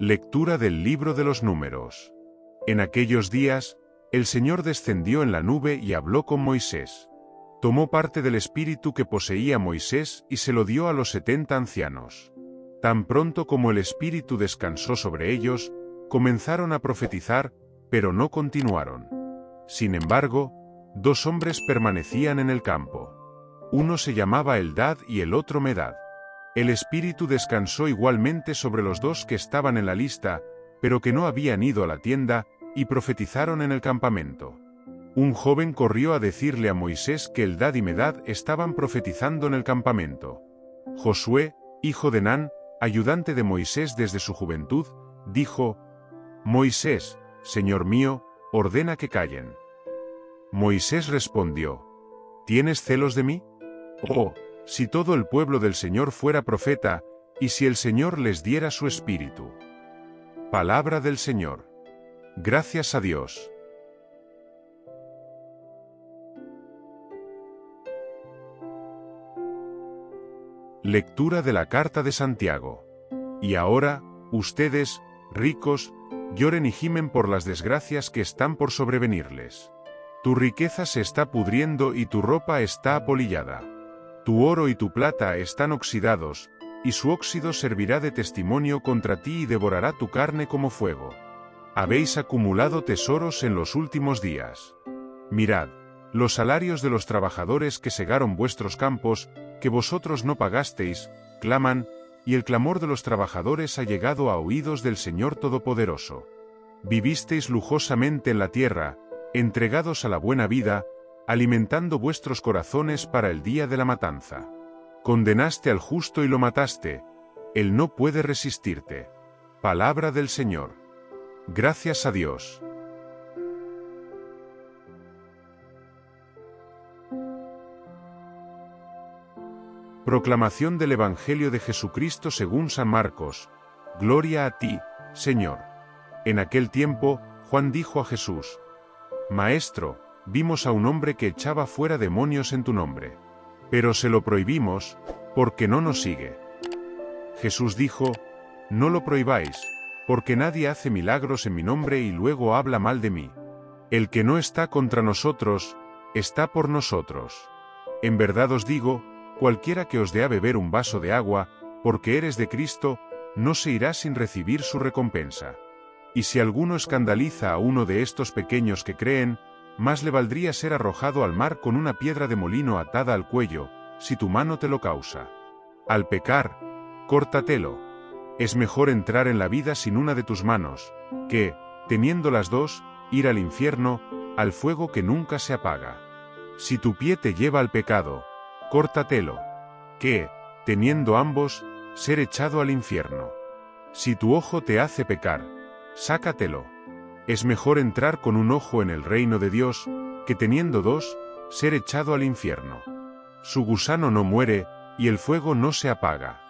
Lectura del libro de los números. En aquellos días, el Señor descendió en la nube y habló con Moisés. Tomó parte del espíritu que poseía Moisés y se lo dio a los setenta ancianos. Tan pronto como el espíritu descansó sobre ellos, comenzaron a profetizar, pero no continuaron. Sin embargo, dos hombres permanecían en el campo. Uno se llamaba Eldad y el otro Medad. El espíritu descansó igualmente sobre los dos que estaban en la lista, pero que no habían ido a la tienda, y profetizaron en el campamento. Un joven corrió a decirle a Moisés que Eldad y Medad estaban profetizando en el campamento. Josué, hijo de Nan, ayudante de Moisés desde su juventud, dijo, Moisés, Señor mío, ordena que callen. Moisés respondió, ¿Tienes celos de mí? Oh, si todo el pueblo del Señor fuera profeta, y si el Señor les diera su espíritu. Palabra del Señor. Gracias a Dios. Lectura de la Carta de Santiago. Y ahora, ustedes, ricos, lloren y gimen por las desgracias que están por sobrevenirles. Tu riqueza se está pudriendo y tu ropa está apolillada. Tu oro y tu plata están oxidados, y su óxido servirá de testimonio contra ti y devorará tu carne como fuego. Habéis acumulado tesoros en los últimos días. Mirad, los salarios de los trabajadores que segaron vuestros campos, que vosotros no pagasteis, claman, y el clamor de los trabajadores ha llegado a oídos del Señor Todopoderoso. Vivisteis lujosamente en la tierra, entregados a la buena vida, alimentando vuestros corazones para el día de la matanza. Condenaste al justo y lo mataste, él no puede resistirte. Palabra del Señor. Gracias a Dios. Proclamación del Evangelio de Jesucristo según San Marcos. Gloria a ti, Señor. En aquel tiempo, Juan dijo a Jesús, Maestro, vimos a un hombre que echaba fuera demonios en tu nombre. Pero se lo prohibimos, porque no nos sigue. Jesús dijo, No lo prohibáis, porque nadie hace milagros en mi nombre y luego habla mal de mí. El que no está contra nosotros, está por nosotros. En verdad os digo, Cualquiera que os dé a beber un vaso de agua, porque eres de Cristo, no se irá sin recibir su recompensa. Y si alguno escandaliza a uno de estos pequeños que creen, más le valdría ser arrojado al mar con una piedra de molino atada al cuello, si tu mano te lo causa. Al pecar, córtatelo. Es mejor entrar en la vida sin una de tus manos, que, teniendo las dos, ir al infierno, al fuego que nunca se apaga. Si tu pie te lleva al pecado, córtatelo, que, teniendo ambos, ser echado al infierno. Si tu ojo te hace pecar, sácatelo. Es mejor entrar con un ojo en el reino de Dios, que teniendo dos, ser echado al infierno. Su gusano no muere, y el fuego no se apaga.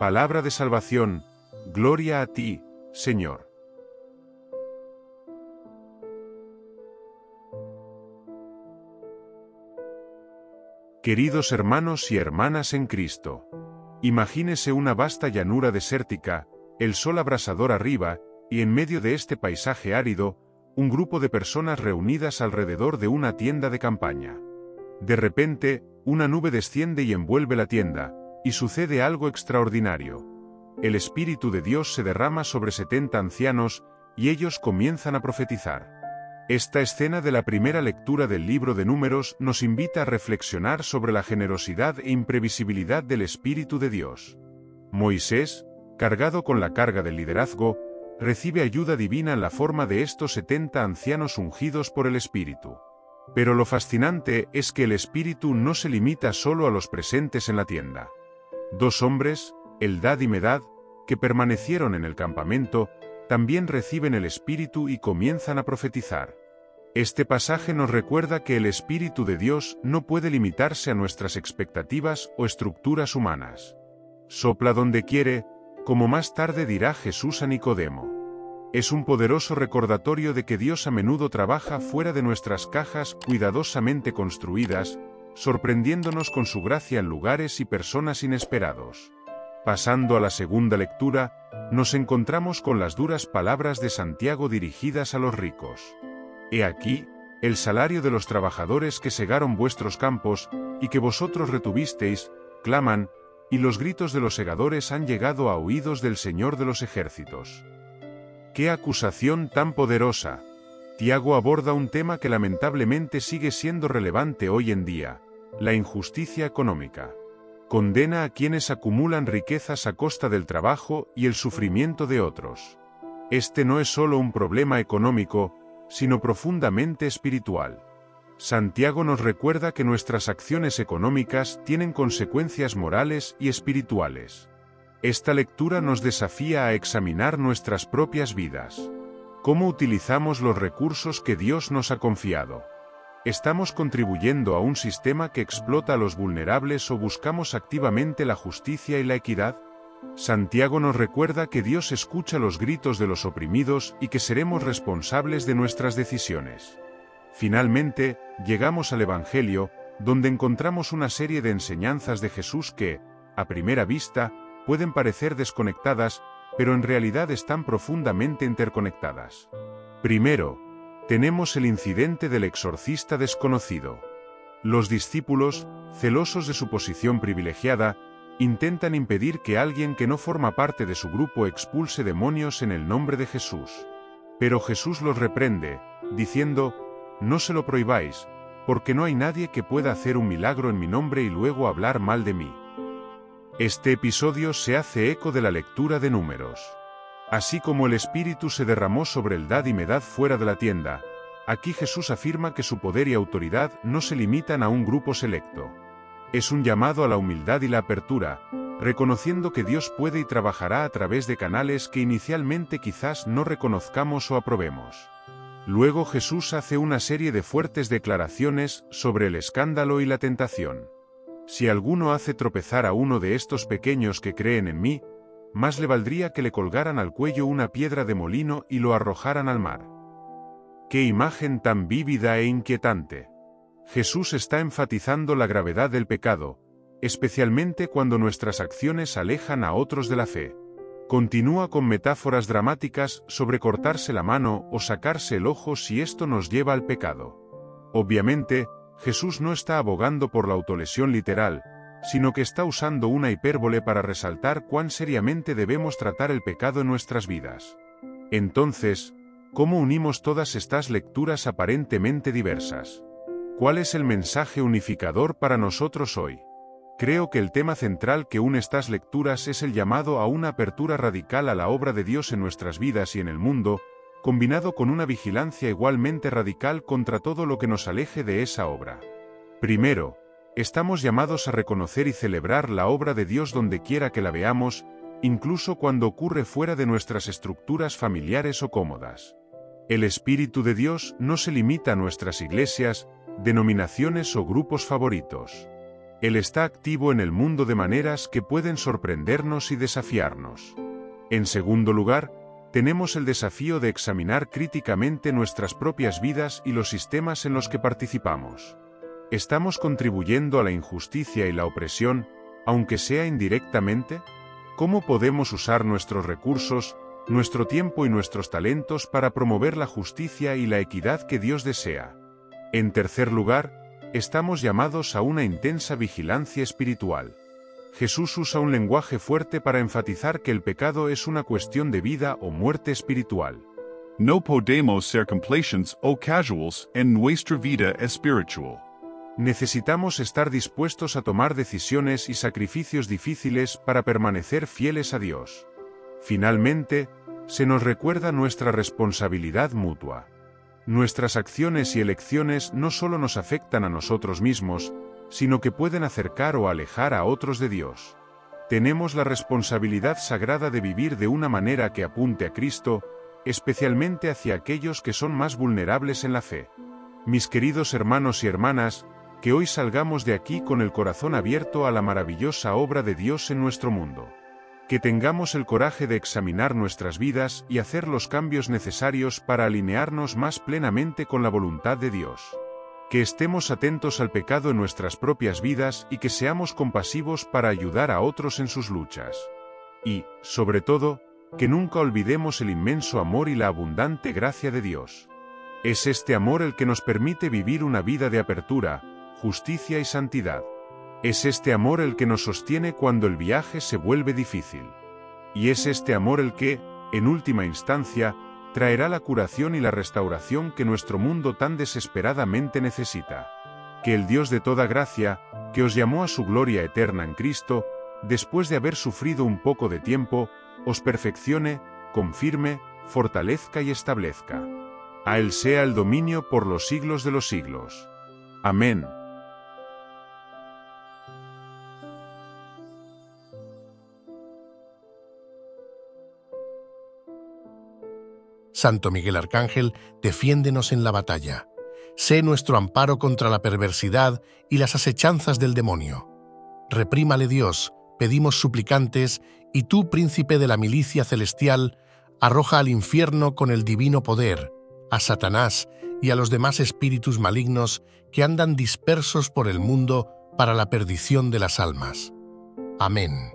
Palabra de salvación, gloria a ti, Señor. Queridos hermanos y hermanas en Cristo, imagínese una vasta llanura desértica, el sol abrasador arriba, y en medio de este paisaje árido, un grupo de personas reunidas alrededor de una tienda de campaña. De repente, una nube desciende y envuelve la tienda, y sucede algo extraordinario. El Espíritu de Dios se derrama sobre setenta ancianos, y ellos comienzan a profetizar. Esta escena de la primera lectura del libro de números nos invita a reflexionar sobre la generosidad e imprevisibilidad del Espíritu de Dios. Moisés, cargado con la carga del liderazgo, recibe ayuda divina en la forma de estos setenta ancianos ungidos por el Espíritu. Pero lo fascinante es que el Espíritu no se limita solo a los presentes en la tienda. Dos hombres, Eldad y Medad, que permanecieron en el campamento, también reciben el Espíritu y comienzan a profetizar. Este pasaje nos recuerda que el Espíritu de Dios no puede limitarse a nuestras expectativas o estructuras humanas. Sopla donde quiere, como más tarde dirá Jesús a Nicodemo. Es un poderoso recordatorio de que Dios a menudo trabaja fuera de nuestras cajas cuidadosamente construidas, sorprendiéndonos con su gracia en lugares y personas inesperados. Pasando a la segunda lectura, nos encontramos con las duras palabras de Santiago dirigidas a los ricos. He aquí, el salario de los trabajadores que segaron vuestros campos, y que vosotros retuvisteis, claman, y los gritos de los segadores han llegado a oídos del Señor de los ejércitos. ¡Qué acusación tan poderosa! Tiago aborda un tema que lamentablemente sigue siendo relevante hoy en día, la injusticia económica. Condena a quienes acumulan riquezas a costa del trabajo y el sufrimiento de otros. Este no es solo un problema económico, sino profundamente espiritual. Santiago nos recuerda que nuestras acciones económicas tienen consecuencias morales y espirituales. Esta lectura nos desafía a examinar nuestras propias vidas. ¿Cómo utilizamos los recursos que Dios nos ha confiado? ¿Estamos contribuyendo a un sistema que explota a los vulnerables o buscamos activamente la justicia y la equidad? Santiago nos recuerda que Dios escucha los gritos de los oprimidos y que seremos responsables de nuestras decisiones. Finalmente, llegamos al Evangelio, donde encontramos una serie de enseñanzas de Jesús que, a primera vista, pueden parecer desconectadas, pero en realidad están profundamente interconectadas. Primero, tenemos el incidente del exorcista desconocido. Los discípulos, celosos de su posición privilegiada, intentan impedir que alguien que no forma parte de su grupo expulse demonios en el nombre de Jesús. Pero Jesús los reprende, diciendo, no se lo prohibáis, porque no hay nadie que pueda hacer un milagro en mi nombre y luego hablar mal de mí. Este episodio se hace eco de la lectura de números. Así como el Espíritu se derramó sobre el dad y medad fuera de la tienda, aquí Jesús afirma que su poder y autoridad no se limitan a un grupo selecto. Es un llamado a la humildad y la apertura, reconociendo que Dios puede y trabajará a través de canales que inicialmente quizás no reconozcamos o aprobemos. Luego Jesús hace una serie de fuertes declaraciones sobre el escándalo y la tentación. Si alguno hace tropezar a uno de estos pequeños que creen en mí, más le valdría que le colgaran al cuello una piedra de molino y lo arrojaran al mar. ¡Qué imagen tan vívida e inquietante! Jesús está enfatizando la gravedad del pecado, especialmente cuando nuestras acciones alejan a otros de la fe. Continúa con metáforas dramáticas sobre cortarse la mano o sacarse el ojo si esto nos lleva al pecado. Obviamente, Jesús no está abogando por la autolesión literal, sino que está usando una hipérbole para resaltar cuán seriamente debemos tratar el pecado en nuestras vidas. Entonces, ¿cómo unimos todas estas lecturas aparentemente diversas? ¿Cuál es el mensaje unificador para nosotros hoy? Creo que el tema central que une estas lecturas es el llamado a una apertura radical a la obra de Dios en nuestras vidas y en el mundo, combinado con una vigilancia igualmente radical contra todo lo que nos aleje de esa obra. Primero, estamos llamados a reconocer y celebrar la obra de Dios donde quiera que la veamos, incluso cuando ocurre fuera de nuestras estructuras familiares o cómodas. El Espíritu de Dios no se limita a nuestras iglesias, denominaciones o grupos favoritos. Él está activo en el mundo de maneras que pueden sorprendernos y desafiarnos. En segundo lugar, tenemos el desafío de examinar críticamente nuestras propias vidas y los sistemas en los que participamos. ¿Estamos contribuyendo a la injusticia y la opresión, aunque sea indirectamente? ¿Cómo podemos usar nuestros recursos, nuestro tiempo y nuestros talentos para promover la justicia y la equidad que Dios desea? En tercer lugar, estamos llamados a una intensa vigilancia espiritual. Jesús usa un lenguaje fuerte para enfatizar que el pecado es una cuestión de vida o muerte espiritual. No podemos ser complacientes o casuals en nuestra vida espiritual. Necesitamos estar dispuestos a tomar decisiones y sacrificios difíciles para permanecer fieles a Dios. Finalmente, se nos recuerda nuestra responsabilidad mutua. Nuestras acciones y elecciones no solo nos afectan a nosotros mismos, sino que pueden acercar o alejar a otros de Dios. Tenemos la responsabilidad sagrada de vivir de una manera que apunte a Cristo, especialmente hacia aquellos que son más vulnerables en la fe. Mis queridos hermanos y hermanas, que hoy salgamos de aquí con el corazón abierto a la maravillosa obra de Dios en nuestro mundo. Que tengamos el coraje de examinar nuestras vidas y hacer los cambios necesarios para alinearnos más plenamente con la voluntad de Dios. que estemos atentos al pecado en nuestras propias vidas y que seamos compasivos para ayudar a otros en sus luchas. Y, sobre todo, que nunca olvidemos el inmenso amor y la abundante gracia de Dios. Es este amor el que nos permite vivir una vida de apertura, justicia y santidad. Es este amor el que nos sostiene cuando el viaje se vuelve difícil. Y es este amor el que, en última instancia, traerá la curación y la restauración que nuestro mundo tan desesperadamente necesita. Que el Dios de toda gracia, que os llamó a su gloria eterna en Cristo, después de haber sufrido un poco de tiempo, os perfeccione, confirme, fortalezca y establezca. A Él sea el dominio por los siglos de los siglos. Amén. Santo Miguel Arcángel, defiéndenos en la batalla. Sé nuestro amparo contra la perversidad y las asechanzas del demonio. Reprímale Dios, pedimos suplicantes, y tú, príncipe de la milicia celestial, arroja al infierno con el divino poder, a Satanás y a los demás espíritus malignos que andan dispersos por el mundo para la perdición de las almas. Amén.